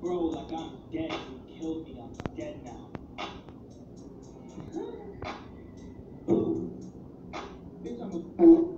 bro like I'm dead. You killed me. I'm dead now. Bitch, I'm a